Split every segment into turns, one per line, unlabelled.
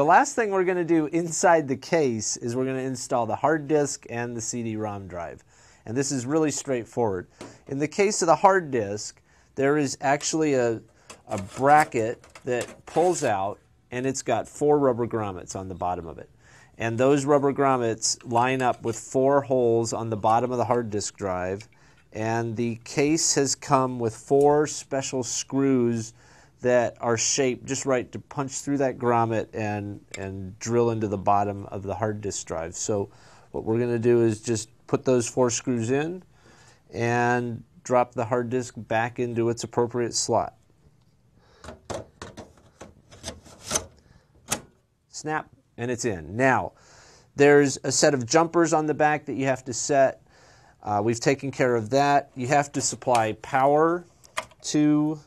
The last thing we're going to do inside the case is we're going to install the hard disk and the CD-ROM drive. And this is really straightforward. In the case of the hard disk, there is actually a, a bracket that pulls out and it's got four rubber grommets on the bottom of it. And those rubber grommets line up with four holes on the bottom of the hard disk drive. And the case has come with four special screws that are shaped just right to punch through that grommet and, and drill into the bottom of the hard disk drive. So what we're going to do is just put those four screws in and drop the hard disk back into its appropriate slot. Snap, and it's in. Now, there's a set of jumpers on the back that you have to set. Uh, we've taken care of that. You have to supply power to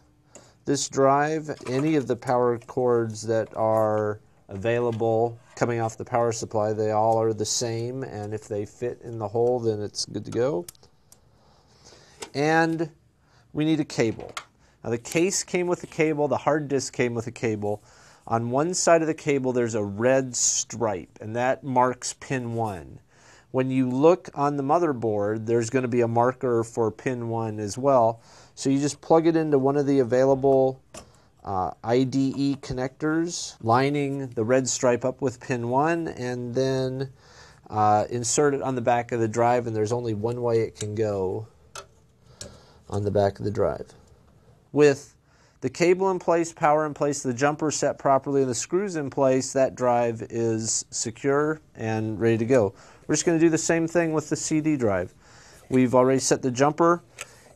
this drive. Any of the power cords that are available coming off the power supply, they all are the same, and if they fit in the hole, then it's good to go. And we need a cable. Now, the case came with a cable, the hard disk came with a cable. On one side of the cable, there's a red stripe, and that marks pin 1. When you look on the motherboard, there's going to be a marker for pin 1 as well. So you just plug it into one of the available uh, IDE connectors, lining the red stripe up with pin 1, and then uh, insert it on the back of the drive, and there's only one way it can go on the back of the drive. With the cable in place, power in place, the jumper set properly, and the screws in place, that drive is secure and ready to go. We're just going to do the same thing with the CD drive. We've already set the jumper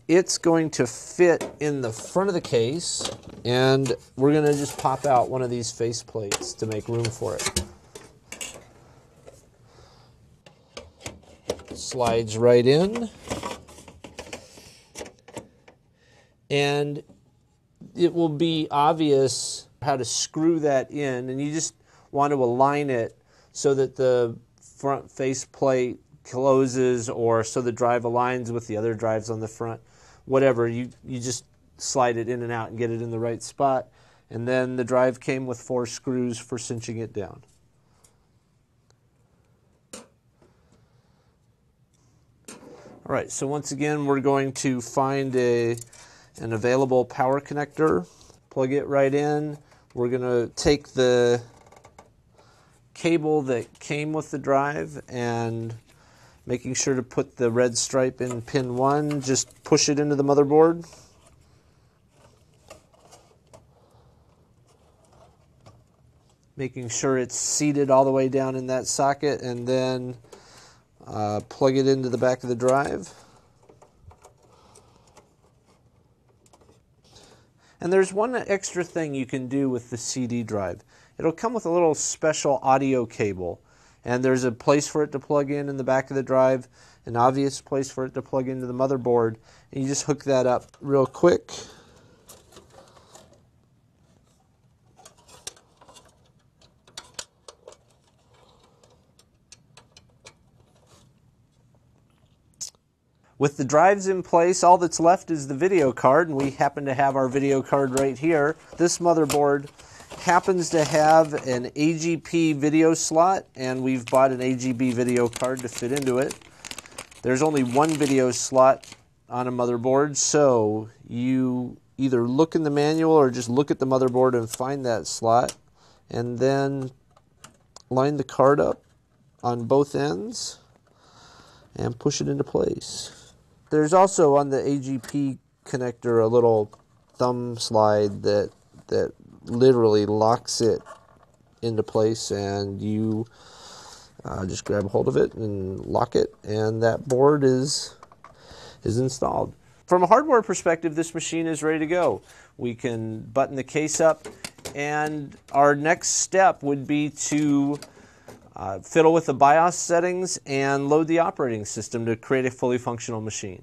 it's going to fit in the front of the case and we're going to just pop out one of these face plates to make room for it. Slides right in and it will be obvious how to screw that in and you just want to align it so that the front face plate closes or so the drive aligns with the other drives on the front whatever. You, you just slide it in and out and get it in the right spot. And then the drive came with four screws for cinching it down. All right, so once again, we're going to find a, an available power connector, plug it right in. We're going to take the cable that came with the drive and making sure to put the red stripe in pin 1, just push it into the motherboard. Making sure it's seated all the way down in that socket and then uh, plug it into the back of the drive. And there's one extra thing you can do with the CD drive. It'll come with a little special audio cable and there's a place for it to plug in in the back of the drive, an obvious place for it to plug into the motherboard, and you just hook that up real quick. With the drives in place, all that's left is the video card, and we happen to have our video card right here. This motherboard happens to have an AGP video slot, and we've bought an AGP video card to fit into it. There's only one video slot on a motherboard, so you either look in the manual or just look at the motherboard and find that slot, and then line the card up on both ends and push it into place. There's also on the AGP connector a little thumb slide that that literally locks it into place and you uh, just grab a hold of it and lock it and that board is is installed from a hardware perspective this machine is ready to go we can button the case up and our next step would be to uh, fiddle with the BIOS settings and load the operating system to create a fully functional machine.